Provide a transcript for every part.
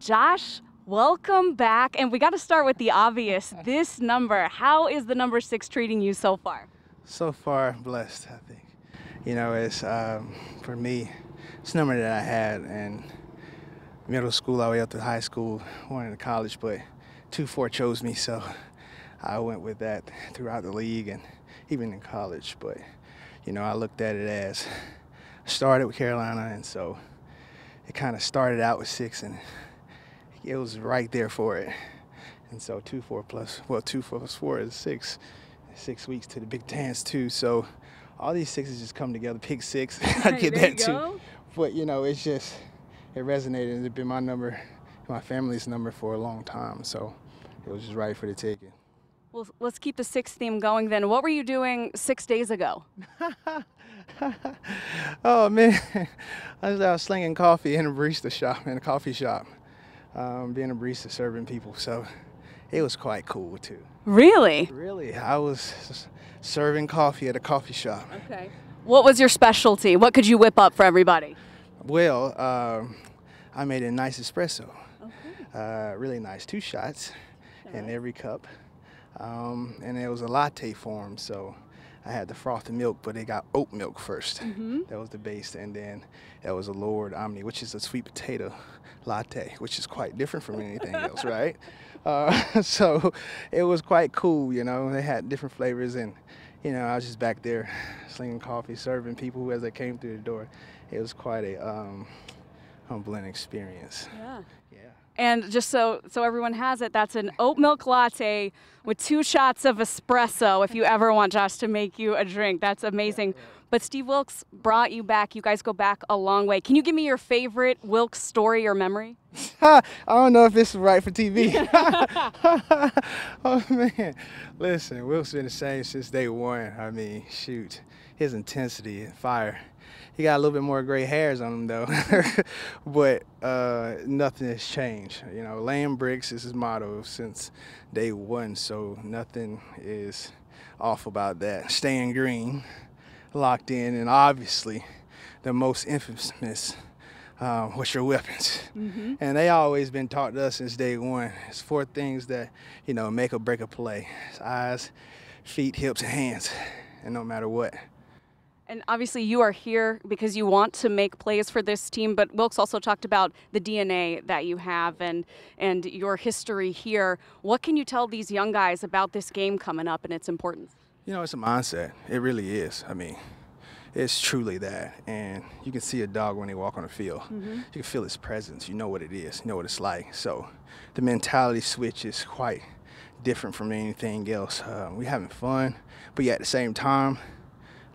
Josh, welcome back. And we got to start with the obvious this number. How is the number six treating you so far? So far, blessed, I think. You know, it's um, for me, it's a number that I had in middle school, all the way up to high school, wanted to college, but 2 4 chose me, so I went with that throughout the league and even in college. But, you know, I looked at it as started with Carolina, and so it kind of started out with six, and it was right there for it. And so two four plus well two four plus four is six, six weeks to the big dance too. So all these sixes just come together. Pick six, I get that too. But you know, it's just it resonated. It's been my number, my family's number for a long time. So it was just right for the taking. Well, let's keep the six theme going then. What were you doing six days ago? oh man, I was out slinging coffee in a barista shop, in a coffee shop, um, being a barista serving people. So it was quite cool too. Really? Really, I was serving coffee at a coffee shop. Okay. What was your specialty? What could you whip up for everybody? Well, um, I made a nice espresso. Okay. Uh, really nice, two shots in every cup. Um, and it was a latte form, so I had the frothed milk, but it got oat milk 1st Mm-hmm. That was the base, and then that was a Lord Omni, which is a sweet potato latte, which is quite different from anything else, right? Uh, so it was quite cool, you know. They had different flavors, and you know, I was just back there slinging coffee, serving people as they came through the door. It was quite a um, humbling experience. Yeah. Yeah. And just so so everyone has it, that's an oat milk latte with two shots of espresso. If you ever want Josh to make you a drink, that's amazing. But Steve Wilks brought you back. You guys go back a long way. Can you give me your favorite Wilks story or memory? I don't know if this is right for TV. oh man, listen, Wilk's been the same since day one. I mean, shoot, his intensity and fire. He got a little bit more gray hairs on him though, but uh, nothing has changed. You know, laying bricks is his motto since day one, so nothing is off about that. Staying green, locked in, and obviously the most infamous um, what's your weapons? Mm-hmm. And they always been taught to us since day one. It's four things that, you know, make or break a play. It's eyes, feet, hips, and hands. And no matter what. And obviously, you are here because you want to make plays for this team. But Wilks also talked about the DNA that you have and and your history here. What can you tell these young guys about this game coming up and its importance? You know, it's a mindset. It really is. I mean, it's truly that. And you can see a dog when they walk on the field. You can feel its presence. You know what it is. You know what it's like. So the mentality switch is quite different from anything else. Uh, we having fun, but yet at the same time,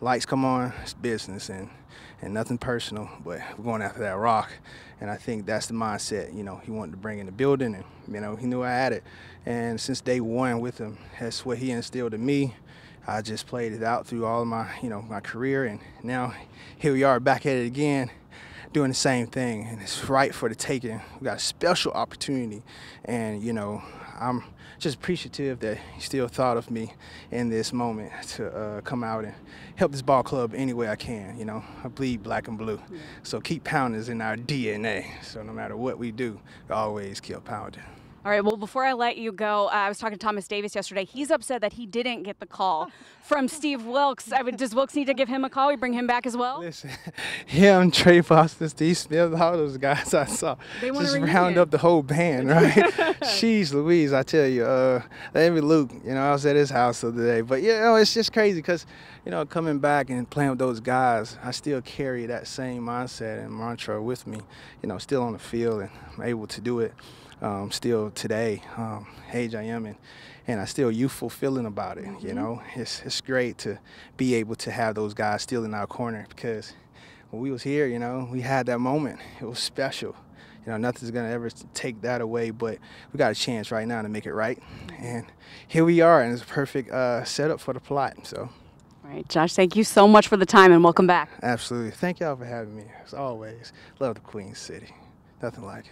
lights come on, it's business and and nothing personal, but we're going after that rock. And I think that's the mindset, you know, he wanted to bring in the building and, you know, he knew I had it. And since day one with him, that's what he instilled in me. I just played it out through all of my, you know, my career, and now here we are back at it again, doing the same thing, and it's right for the taking. We got a special opportunity, and you know, I'm just appreciative that he still thought of me in this moment to uh, come out and help this ball club any way I can. You know, I bleed black and blue, so keep pounding is in our DNA. So no matter what we do, we always keep pounding. All right. Well, before I let you go, uh, I was talking to Thomas Davis yesterday. He's upset that he didn't get the call from Steve Wilks. I mean, does Wilks need to give him a call? We bring him back as well. Listen, him, Trey Foster, Steve Smith, all those guys I saw. They just reunion. round up the whole band, right? She's Louise, I tell you. Uh, David Luke, you know, I was at his house the other day. But, you know, it's just crazy because, you know, coming back and playing with those guys, I still carry that same mindset and mantra with me, you know, still on the field and I'm able to do it um, still today, um, age I am in, and I still youthful feeling about it. You know, it's it's great to be able to have those guys still in our corner because when we was here, you know, we had that moment. It was special. You know, nothing's gonna ever take that away, but we got a chance right now to make it right, and here we are, and it's a perfect uh, setup for the plot. So, All right, Josh. Thank you so much for the time and welcome back. absolutely, thank y'all for having me. As always, love the Queen City. Nothing like it.